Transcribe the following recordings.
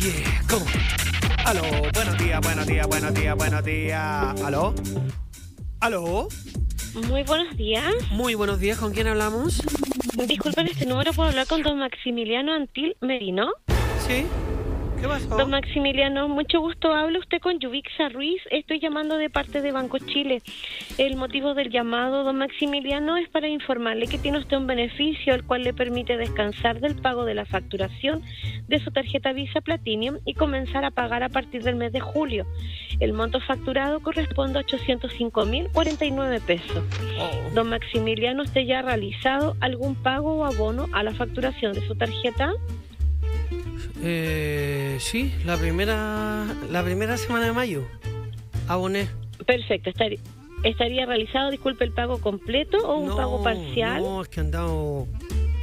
Yeah, ¿cómo? Aló, buenos días, buenos días, buenos días, buenos días. ¿Aló? ¿Aló? Muy buenos días. Muy buenos días, ¿con quién hablamos? Disculpen, este número puedo hablar con don Maximiliano Antil Merino. ¿Sí? ¿Qué pasó? Don Maximiliano, mucho gusto. Habla usted con Yubixa Ruiz. Estoy llamando de parte de Banco Chile. El motivo del llamado, don Maximiliano, es para informarle que tiene usted un beneficio el cual le permite descansar del pago de la facturación de su tarjeta Visa Platinum y comenzar a pagar a partir del mes de julio. El monto facturado corresponde a 805.049 pesos. Oh. Don Maximiliano, ¿usted ya ha realizado algún pago o abono a la facturación de su tarjeta? Eh, sí, la primera, la primera semana de mayo. Aboné. Perfecto, estaría, estaría realizado, disculpe, el pago completo o un No, pago parcial. No, es que he andado,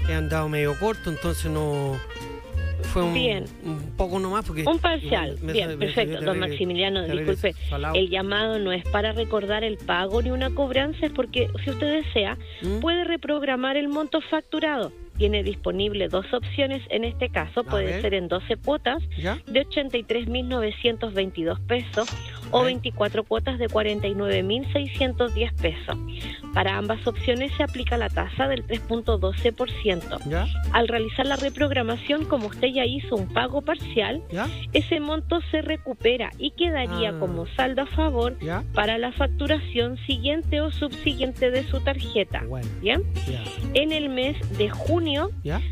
he andado medio corto, entonces no... Fue un, Bien. un poco nomás porque... Un parcial, me- bien, me- perfecto. me- Don Maximiliano, disculpe, el llamado no es para recordar el pago ni una cobranza, es porque si usted desea, ¿Mm? puede reprogramar el monto facturado. Tiene disponible dos opciones, en este caso puede ser en 12 cuotas ¿Ya? de 83.922 pesos o Ay. 24 cuotas de 49.610 pesos. Para ambas opciones se aplica la tasa del 3.12%. ¿Ya? Al realizar la reprogramación, como usted ya hizo un pago parcial, ¿Ya? ese monto se recupera y quedaría Ah. como saldo a favor ¿Ya? para la facturación siguiente o subsiguiente de su tarjeta. Bueno, Bien, en el mes de junio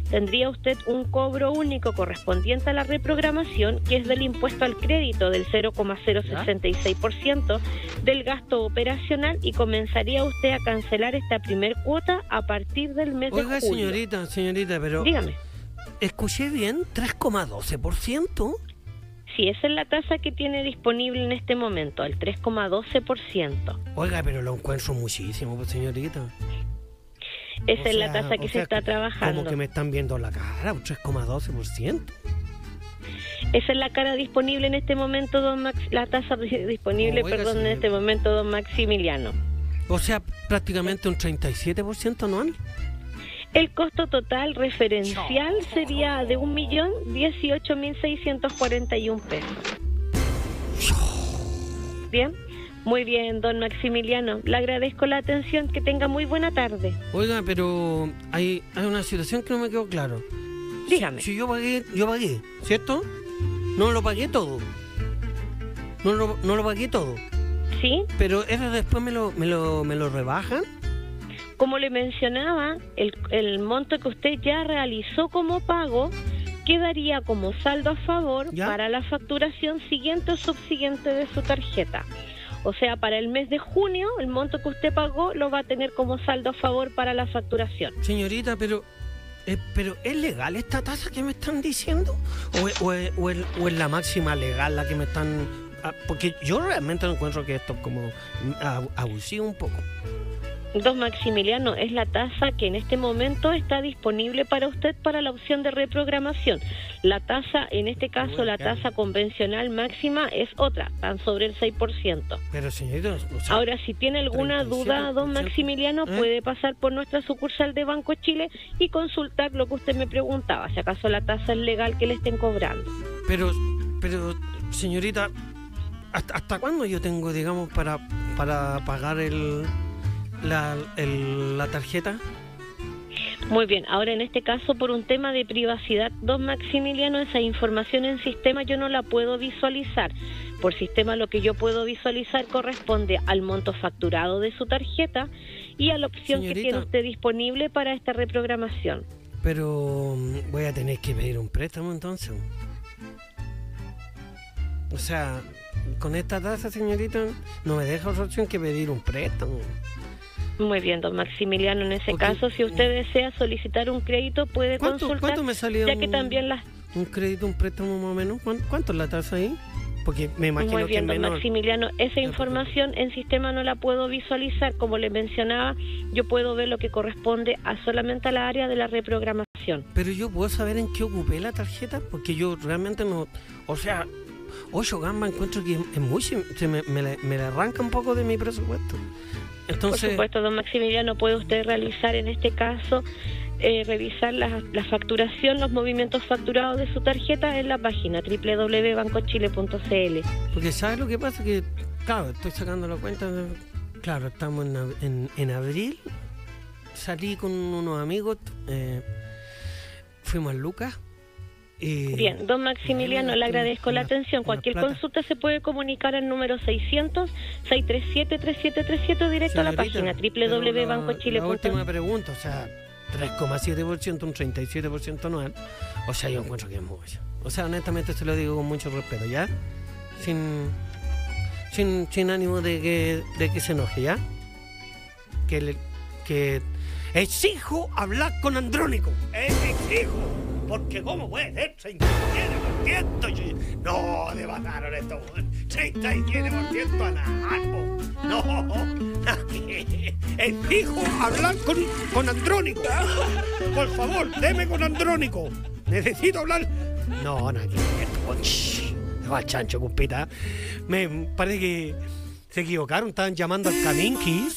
tendría usted un cobro único correspondiente a la reprogramación, que es del impuesto al crédito del 0,066% del gasto operacional y comenzaría usted a cancelar esta primer cuota a partir del mes Oiga, de julio. señorita, señorita, pero... Dígame. ¿Escuché bien? ¿3,12%? Si esa es la tasa que tiene disponible en este momento, el 3,12%. Oiga, pero lo encuentro muchísimo, pues, señorita. Esa O es la tasa que se sea, está trabajando. Como que me están viendo la cara, un 3,12%. Esa es la cara disponible en este momento, don Max, la tasa di- disponible, Oiga, perdón, en este momento, don Maximiliano. O sea, prácticamente un 37% anual. El costo total referencial sería de 1.018.641 pesos. Bien, muy bien, don Maximiliano. Le agradezco la atención. Que tenga muy buena tarde. Oiga, pero hay, hay una situación que no me quedó claro. Dígame. Si yo pagué, yo pagué, ¿cierto? No lo pagué todo. No lo, no lo pagué todo. ¿Sí? Pero eso después me lo, me lo, me lo rebajan. Como le mencionaba, el, el monto que usted ya realizó como pago quedaría como saldo a favor ¿Ya? para la facturación siguiente o subsiguiente de su tarjeta. O sea, para el mes de junio, el monto que usted pagó lo va a tener como saldo a favor para la facturación. Señorita, pero, eh, pero ¿es legal esta tasa que me están diciendo? ¿O, es- o la máxima legal la que me están...? ah, porque yo realmente encuentro que esto es como ab- abusivo un poco. Don Maximiliano, es la tasa que en este momento está disponible para usted para la opción de reprogramación. La tasa, en este caso, la tasa convencional máxima es otra, tan sobre el 6%. Pero o sea, Ahora, si tiene alguna duda, don 37%, Maximiliano, ¿eh? puede pasar por nuestra sucursal de Banco Chile y consultar lo que usted me preguntaba, si acaso la tasa es legal que le estén cobrando. pero, pero señorita, ¿hasta, hasta cuándo yo tengo, digamos, para, para pagar el, la, el- la tarjeta? Muy bien, ahora en este caso, por un tema de privacidad, don Maximiliano, esa información en sistema yo no la puedo visualizar. Por sistema lo que yo puedo visualizar corresponde al monto facturado de su tarjeta y a la opción que tiene usted disponible para esta reprogramación. Pero mm, voy a tener que pedir un préstamo entonces. O sea, con esta tasa, señorita, no me deja otra opción que pedir un préstamo. Muy bien, don Maximiliano, en ese caso, si usted desea solicitar un crédito, puede ¿Cuánto, consultar, cuánto me salió ya que un, también las... un crédito, un préstamo más o menos? ¿Cuán- ¿Cuánto es la tasa ahí? Porque me imagino Muy que bien, es don menor. Maximiliano, esa información en sistema no la puedo visualizar, como le mencionaba, yo puedo ver lo que corresponde a solamente a la área de la reprogramación. Pero yo puedo saber en qué ocupé la tarjeta, porque yo realmente no... O sea, 8 gamba encuentro que es muy... Se me, me, la- me la arranca un poco de mi presupuesto. Por Entonces... supuesto, don Maximiliano, puede usted realizar en este caso eh, revisar la, la, facturación, los movimientos facturados de su tarjeta en la página www.bancochile.cl. Porque ¿sabes lo que pasa? Que, claro, estoy sacando la cuenta, claro, estamos en, en, en abril, salí con unos amigos, eh, fuimos a Lucas Bien, don Maximiliano, le agradezco la, atención. Cualquier consulta se puede comunicar al número 600-637-3737 directo a la página www.bancochile.com. La última pregunta, o sea, 3,7%, un 37% anual. O sea, yo encuentro que es mucho. O sea, honestamente se lo digo con mucho respeto, ¿ya? Sin, sin, sin ánimo de que, de que se enoje, ¿ya? Que, le, que exijo hablar con Andrónico. Exijo. Porque ¿cómo puede ser 37%? No, le bajaron esto. 37% a nada. No, exijo hablar con, con Andrónico. Por favor, deme con Andrónico. Necesito hablar. No, que ver. chancho, compita. Me parece que se equivocaron, estaban llamando al Kaminki.